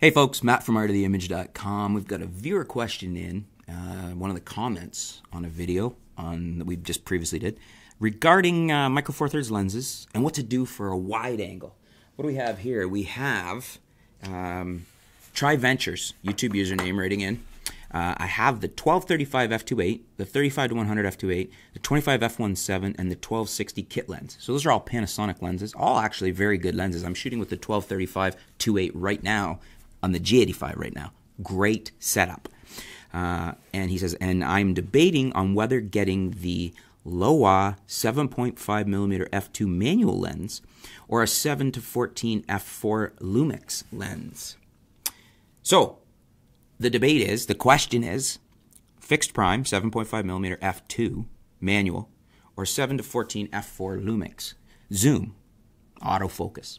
Hey folks, Matt from artoftheimage.com. We've got a viewer question in, uh, one of the comments on a video on that we just previously did regarding uh, micro four thirds lenses and what to do for a wide angle. What do we have here? We have um, Try Ventures YouTube username writing in. Uh, I have the 1235 f2.8, the 35 to 100 f2.8, the 25 f1.7, and the 1260 kit lens. So those are all Panasonic lenses, all actually very good lenses. I'm shooting with the 1235 2.8 right now on the G85 right now. Great setup. Uh, and he says, and I'm debating on whether getting the Laowa 7.5 millimeter f2 manual lens or a 7 to 14 f4 Lumix lens. So, the debate is, the question is, fixed prime 7.5 millimeter f2 manual or 7 to 14 f4 Lumix zoom autofocus.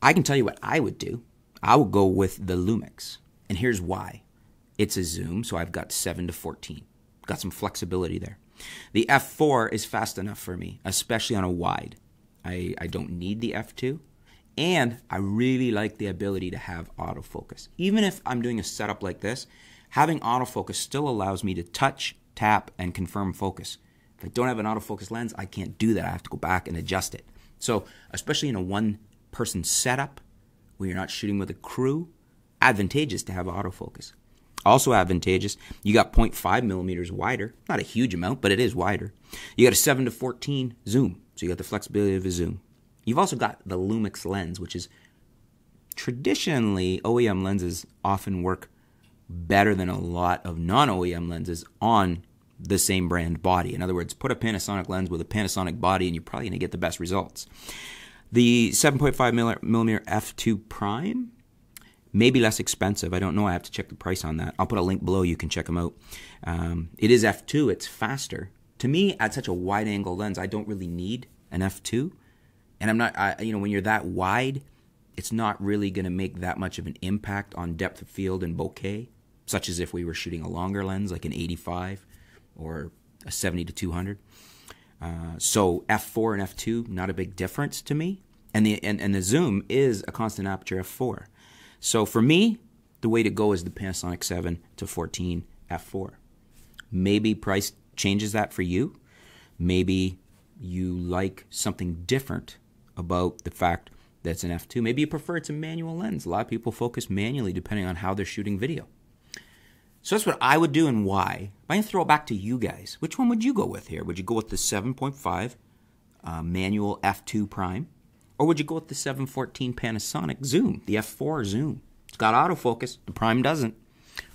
I can tell you what I would do. I will go with the Lumix. And here's why. It's a zoom, so I've got 7 to 14. Got some flexibility there. The f4 is fast enough for me, especially on a wide. I, I don't need the f2. And I really like the ability to have autofocus. Even if I'm doing a setup like this, having autofocus still allows me to touch, tap, and confirm focus. If I don't have an autofocus lens, I can't do that. I have to go back and adjust it. So, especially in a one person setup, when you're not shooting with a crew, advantageous to have autofocus. Also advantageous, you got 0.5 millimeters wider. Not a huge amount, but it is wider. You got a 7 to 14 zoom, so you got the flexibility of a zoom. You've also got the Lumix lens, which is traditionally OEM lenses often work better than a lot of non OEM lenses on the same brand body. In other words, put a Panasonic lens with a Panasonic body and you're probably going to get the best results. The 7.5 millimeter f2 prime may be less expensive. I don't know. I have to check the price on that. I'll put a link below. You can check them out. Um, it is f2. It's faster. To me, at such a wide angle lens, I don't really need an f2. And I'm not, I, you know, when you're that wide, it's not really going to make that much of an impact on depth of field and bokeh, such as if we were shooting a longer lens like an 85 or a 70 to 200. Uh, so f4 and f2, not a big difference to me. And the and, and the zoom is a constant aperture f4. So for me, the way to go is the Panasonic 7 to 14 f4. Maybe price changes that for you. Maybe you like something different about the fact that it's an f2. Maybe you prefer it's a manual lens. A lot of people focus manually depending on how they're shooting video. So that's what I would do and why. I can throw it back to you guys. Which one would you go with here? Would you go with the 7.5 uh, manual f2 prime? Or would you go with the 714 Panasonic Zoom, the f4 Zoom? It's got autofocus, the prime doesn't.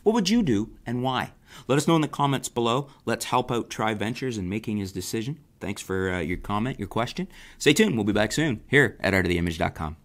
What would you do and why? Let us know in the comments below. Let's help out Tri Ventures in making his decision. Thanks for uh, your comment, your question. Stay tuned. We'll be back soon here at artoftheimage.com.